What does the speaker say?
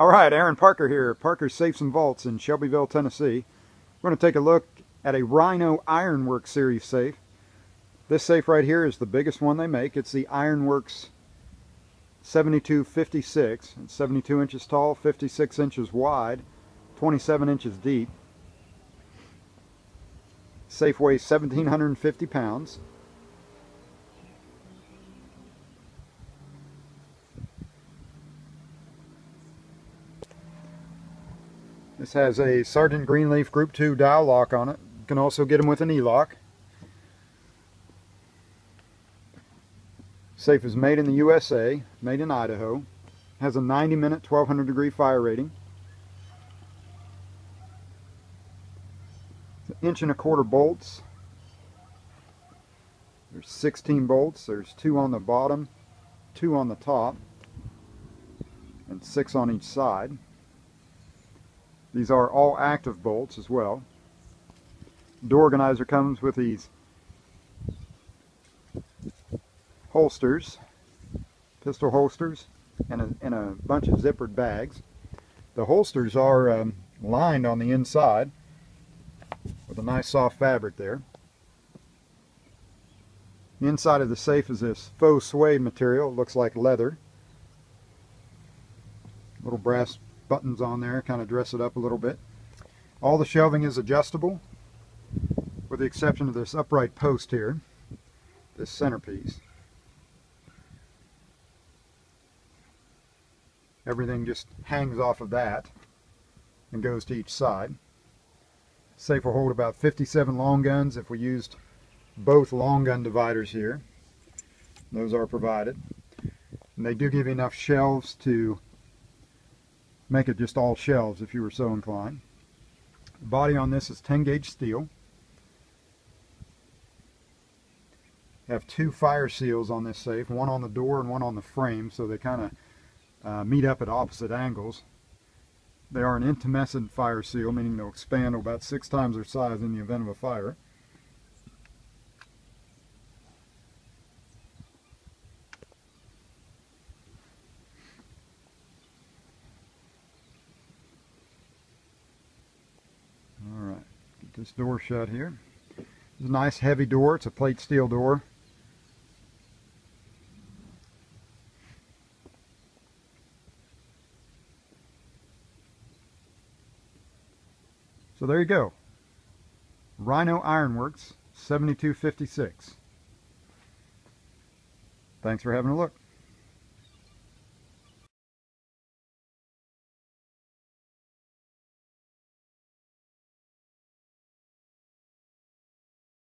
All right, Aaron Parker here, Parker Safes and Vaults in Shelbyville, Tennessee. We're going to take a look at a Rhino Ironworks series safe. This safe right here is the biggest one they make. It's the Ironworks 7256. It's 72 inches tall, 56 inches wide, 27 inches deep. Safe weighs 1,750 pounds. This has a Sargent Greenleaf Group 2 dial lock on it. You can also get them with an E-lock. Safe is made in the USA, made in Idaho. Has a 90 minute 1200 degree fire rating. inch and a quarter bolts. There's 16 bolts. There's two on the bottom, two on the top, and six on each side. These are all active bolts as well. Door organizer comes with these holsters, pistol holsters, and a, and a bunch of zippered bags. The holsters are um, lined on the inside with a nice soft fabric there. The inside of the safe is this faux suede material. It looks like leather. Little brass buttons on there, kind of dress it up a little bit. All the shelving is adjustable, with the exception of this upright post here, this centerpiece. Everything just hangs off of that and goes to each side. Safe will hold about 57 long guns if we used both long gun dividers here. Those are provided. And they do give you enough shelves to make it just all shelves if you were so inclined. The body on this is 10 gauge steel. Have two fire seals on this safe, one on the door and one on the frame, so they kind of uh, meet up at opposite angles. They are an intumescent fire seal, meaning they'll expand about six times their size in the event of a fire. This door shut here. It's a nice heavy door. It's a plate steel door. So there you go. Rhino Ironworks 7256. Thanks for having a look.